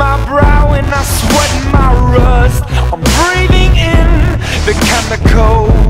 my brow and I sweat my rust. I'm breathing in the chemicals.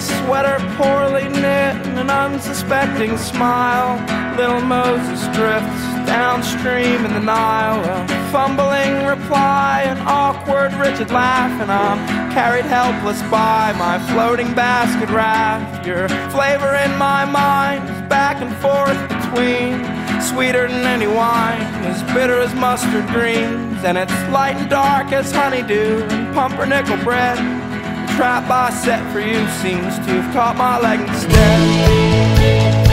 Sweater poorly knit and an unsuspecting smile, little Moses drifts downstream in the Nile. A fumbling reply, an awkward, rigid laugh, and I'm carried helpless by my floating basket raft. Your flavor in my mind is back and forth between sweeter than any wine, as bitter as mustard greens, and it's light and dark as honeydew and pumpernickel bread. Trap I set for you seems to have caught my leg instead.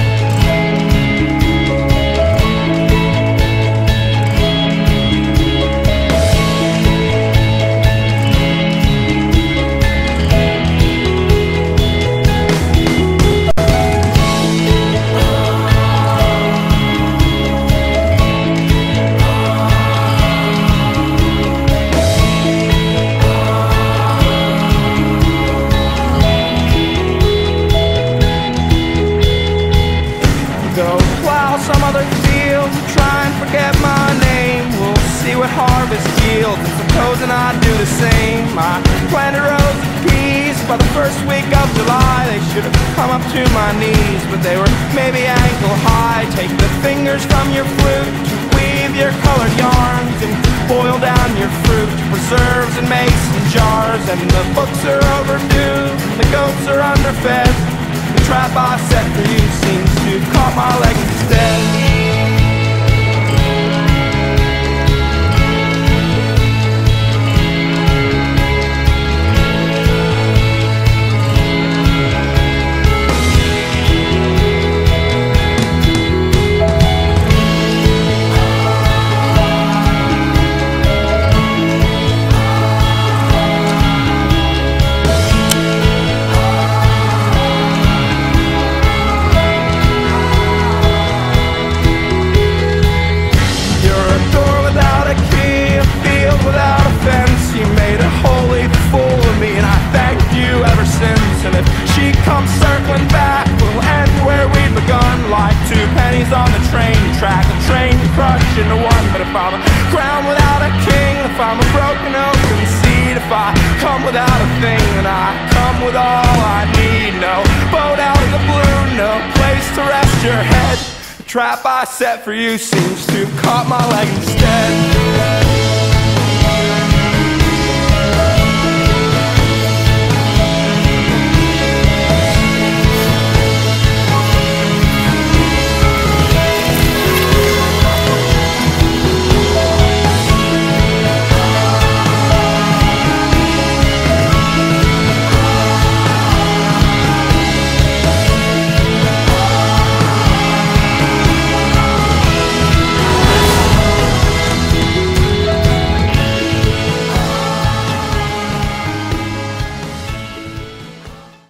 See what harvest yields, and supposing I do the same. I planted rows of peas by the first week of July. They should have come up to my knees, but they were maybe ankle high. Take the fingers from your flute to weave your colored yarns and boil down your fruit, preserves in mason jars. And the books are overdue, the goats are underfed. The trap I set for you seems to have caught my leg instead. Pennies on the train track. A train crushed into one. But if I'm a crown without a king, if I'm a broken oaken seed, if I come without a thing, then I come with all I need. No boat out of the blue, no place to rest your head. The trap I set for you seems to have caught my leg instead.